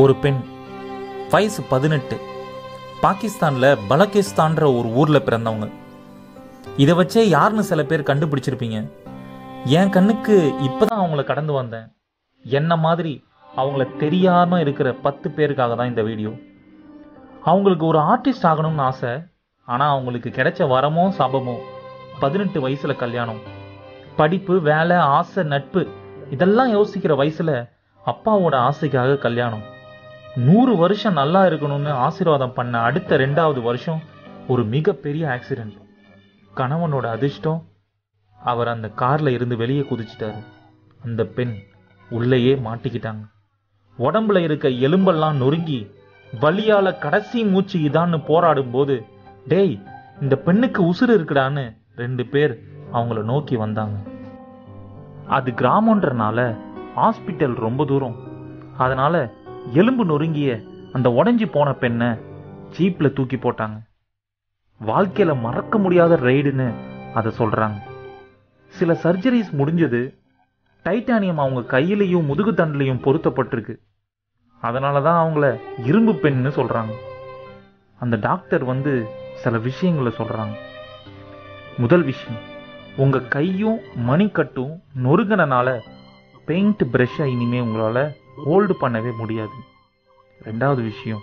ஒரு பெண். வயசு பதினெட்டு. பாகிஸ்தானில் பலகிஸ்தான்ற ஒரு ஊரில் பிறந்தவங்க. இதை வச்சே யாருன்னு சில பேர் கண்டுபிடிச்சிருப்பீங்க. என் கண்ணுக்கு இப்பதான் அவங்கள கடந்து வந்தேன். என்ன மாதிரி அவங்கள தெரியாமல் இருக்கிற பத்து பேருக்காக தான் இந்த வீடியோ. அவங்களுக்கு ஒரு ஆர்டிஸ்ட் ஆகணும்னு ஆசை. ஆனால் அவங்களுக்கு கிடைச்ச வரமோ சாபமோ பதினெட்டு வயசில் கல்யாணம். படிப்பு வேலை ஆசை நட்பு இதெல்லாம் யோசிக்கிற வயசில் அப்பாவோட ஆசைக்காக கல்யாணம். நூறு வருஷம் நல்லா இருக்கணும்னு ஆசீர்வாதம் பண்ண அடுத்த ரெண்டாவது வருஷம் ஒரு மிகப்பெரிய ஆக்சிடென்ட் கணவனோட அதிர்ஷ்டம் அவர் அந்த கார்ல இருந்து வெளியே குதிச்சிட்டாரு. அந்த பெண் உள்ளேயே மாட்டிக்கிட்டாங்க. உடம்புல இருக்க எலும்பெல்லாம் நொறுங்கி வலியால கடைசி மூச்சு இதான்னு போராடும் போது டேய் இந்த பெண்ணுக்கு உசுறு இருக்குடான்னு ரெண்டு பேர் அவங்கள நோக்கி வந்தாங்க. அது கிராமன்றனால ஹாஸ்பிட்டல் ரொம்ப தூரம். அதனால எலும்பு நொறுங்கிய அந்த உடஞ்சி போன பெண்ணை ஜீப்ல தூக்கி போட்டாங்க. வாழ்க்கையில மறக்க முடியாத ரைடுன்னு அதை சொல்றாங்க. சில சர்ஜரிஸ் முடிஞ்சது டைட்டானியம் அவங்க கையிலையும் முதுகு தண்டிலையும் பொருத்தப்பட்டிருக்கு. அதனால தான் அவங்கள இரும்பு பெண்ணு சொல்றாங்க. அந்த டாக்டர் வந்து சில விஷயங்களை சொல்றாங்க. முதல் விஷயம் உங்க கையும் மணிக்கட்டும் நொறுங்கினால பெயிண்ட் பிரஷ்ஷை இனிமே உங்களால ஹோல்டு பண்ணவே முடியாது. ரெண்டாவது விஷயம்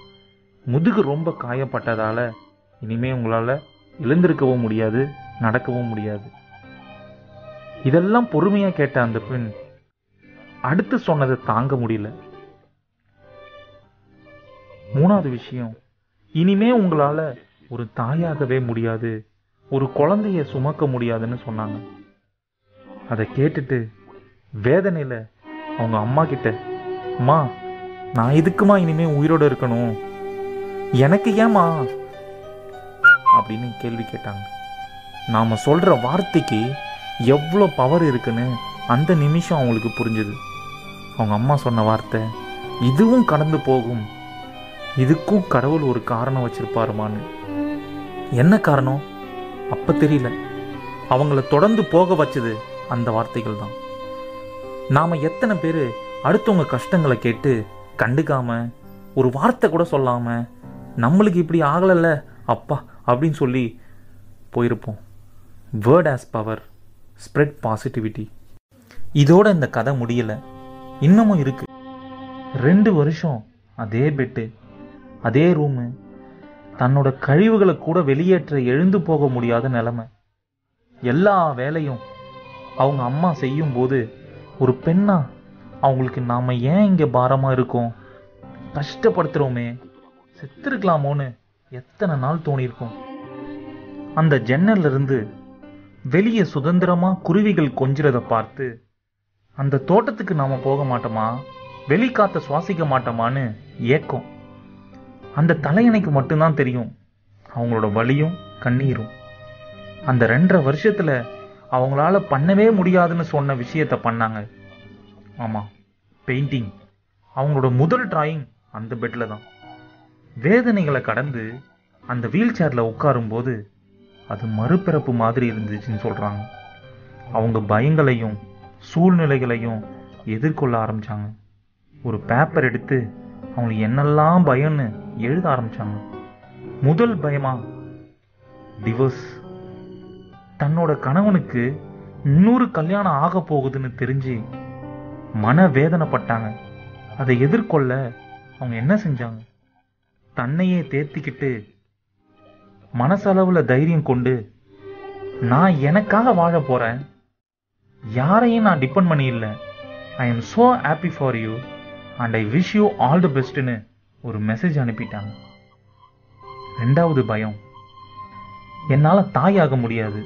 முதுகு ரொம்ப காயப்பட்டதால இனிமே உங்களால எழுந்திருக்கவும் முடியாது நடக்கவும் முடியாது. இதெல்லாம் பொறுமையா கேட்ட அந்த பெண் அடுத்து சொன்னதை தாங்க முடியல. மூணாவது விஷயம் இனிமே உங்களால ஒரு தாயாகவே முடியாது ஒரு குழந்தைய சுமக்க முடியாதுன்னு சொன்னாங்க. அதை கேட்டுட்டு வேதனையில அவங்க அம்மா கிட்ட அம்மா நான் இதுக்குமா இனிமே உயிரோட இருக்கணும்? எனக்கு ஏமா அப்படின்னு கேள்வி கேட்டாங்க. நாம் சொல்கிற வார்த்தைக்கு எவ்வளோ பவர் இருக்குன்னு அந்த நிமிஷம் அவங்களுக்கு புரிஞ்சுது. அவங்க அம்மா சொன்ன வார்த்தை இதுவும் கடந்து போகும். இதுக்கும் கடவுள் ஒரு காரணம் வச்சிருப்பாருமான்னு. என்ன காரணம்? அப்போ தெரியல. அவங்கள தொடர்ந்து போக வச்சது அந்த வார்த்தைகள் தான் நாம் எத்தனை பேர் அடுத்தவங்க கஷ்டங்களை கேட்டு கண்டுக்காம ஒரு வார்த்தை கூட சொல்லாம நம்மளுக்கு இப்படி ஆகலைல்ல அப்பா அப்படின்னு சொல்லி போயிருப்போம். Word as power spread positivity இதோட இந்த கதை முடியலை. இன்னமும் இருக்கு. ரெண்டு வருஷம் அதே பெட்டு அதே ரூமு தன்னோட கழிவுகளை கூட வெளியேற்ற எழுந்து போக முடியாத நிலைமை. எல்லா வேலையும் அவங்க அம்மா செய்யும் போது ஒரு பெண்ணா அவங்களுக்கு நாம ஏன் இங்க பாரமா இருக்கோம்? கஷ்டப்படுத்துறோமே. செத்துருக்கலாமோன்னு எத்தனை நாள் தோணியிருக்கும்? அந்த ஜன்னல்ல இருந்து வெளியே சுதந்திரமா குருவிகள் கொஞ்சிறத பார்த்து அந்த தோட்டத்துக்கு நாம போக மாட்டோமா? வெளிக்காத்த சுவாசிக்க மாட்டோமான்னு ஏக்கம். அந்த தலையணைக்கு மட்டும்தான் தெரியும். அவங்களோட வலியும் கண்ணீரும். அந்த ரெண்டரை வருஷத்துல அவங்களால பண்ணவே முடியாதுன்னு சொன்ன விஷயத்த பண்ணாங்க. ஆமாம் பெயிண்டிங் அவங்களோட முதல் டிராயிங் அந்த பெட்டில் தான். வேதனைகளை கடந்து அந்த வீல் சேரில் உட்காரும்போது அது மறுபிறப்பு மாதிரி இருந்துச்சுன்னு சொல்கிறாங்க அவங்க பயங்களையும் சூழ்நிலைகளையும் எதிர்கொள்ள ஆரம்பித்தாங்க ஒரு பேப்பர் எடுத்து அவங்களுக்கு என்னெல்லாம் பயம்னு எழுத ஆரம்பித்தாங்க முதல் பயமா டிவர்ஸ் தன்னோட கணவனுக்கு இன்னொரு கல்யாணம் ஆக போகுதுன்னு தெரிஞ்சு மன வேதனைப்பட்டாங்க அதை எதிர்கொள்ள அவங்க என்ன செஞ்சாங்க? தன்னையே தேத்திக்கிட்டு மனசளவுல தைரியம் கொண்டு நான் எனக்காக வாழ போறேன். யாரையும் நான் டிபெண்ட் பண்ணி இல்லை. I am so happy for you and I wish you all the பெஸ்ட்னு ஒரு மெசேஜ் அனுப்பிட்டாங்க. ரெண்டாவது பயம் என்னால் தாயாக முடியாது.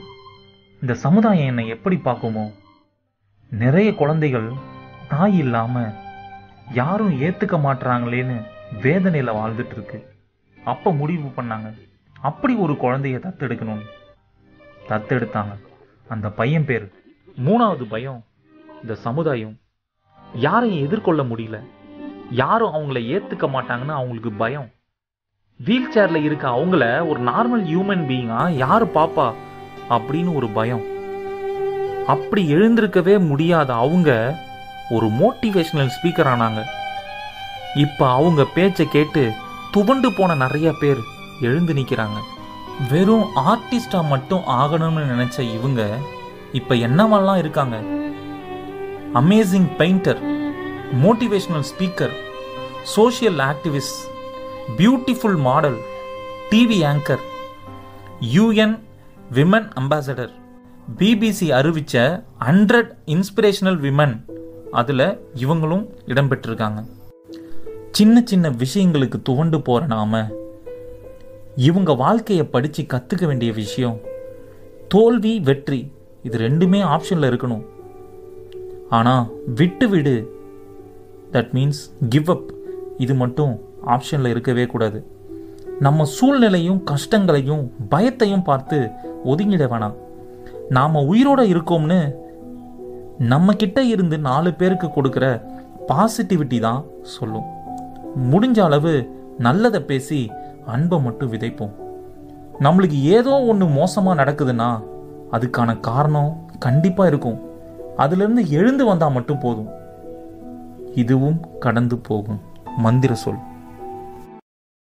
இந்த சமுதாயம் என்னை எப்படி பார்க்குமோ? நிறைய குழந்தைகள் தாய் இல்லாம யாரும் ஏத்துக்க மாட்டுறாங்களேன்னு வேதனையில வாழ்ந்துட்டு இருக்கு அப்ப முடிவு பண்ணாங்க. அப்படி ஒரு குழந்தைய தத்தெடுக்கணும் தத்தெடுத்தாங்க. அந்த பையன் பேர். மூணாவது பயம் இந்த சமுதாயம். யாரையும் எதிர்கொள்ள முடியல. யாரும் அவங்கள ஏத்துக்க மாட்டாங்கன்னு அவங்களுக்கு பயம். வீல் சேர்ல இருக்க அவங்கள ஒரு நார்மல் ஹியூமன் பீயிங்கா யாரு பாப்பா? அப்படின்னு ஒரு பயம். அப்படி எழுந்திருக்கவே முடியாத அவங்க ஒரு மோட்டிவேஷனல் ஸ்பீக்கர் ஆனாங்க. இப்போ அவங்க பேச்சை கேட்டு துவண்டு போன நிறைய பேர் எழுந்து நிற்கிறாங்க வெறும் ஆர்டிஸ்டா மட்டும் ஆகணும்னு நினைச்ச இவங்க இப்போ என்னவெல்லாம் இருக்காங்க? Amazing painter motivational speaker social activist beautiful model TV anchor UN women ambassador BBC அறிவிச்ச hundred inspirational women அதில் இவங்களும் இடம்பெற்றிருக்காங்க. சின்ன சின்ன விஷயங்களுக்கு துவண்டு போகிற நாம இவங்க வாழ்க்கையை படித்து கற்றுக்க வேண்டிய விஷயம். தோல்வி வெற்றி இது ரெண்டுமே ஆப்ஷனில் இருக்கணும். ஆனால் விட்டு விடு. தட் மீன்ஸ் கிவ் அப் இது மட்டும் ஆப்ஷனில் இருக்கவே கூடாது. நம்ம சூழ்நிலையும் கஷ்டங்களையும் பயத்தையும் பார்த்து ஒதுங்கிட வேணாம். நாம் உயிரோட இருக்கோம்னு நம்ம கிட்ட இருந்து நாலு பேருக்கு கொடுக்குற பாசிட்டிவிட்டி தான் சொல்லும். முடிஞ்ச அளவு நல்லதை பேசி அன்பை மட்டும் விதைப்போம். நம்மளுக்கு ஏதோ ஒன்று மோசமாக நடக்குதுன்னா அதுக்கான காரணம் கண்டிப்பாக இருக்கும். அதுலேருந்து எழுந்து வந்தால் மட்டும் போதும். இதுவும் கடந்து போகும். மந்திர சொல்.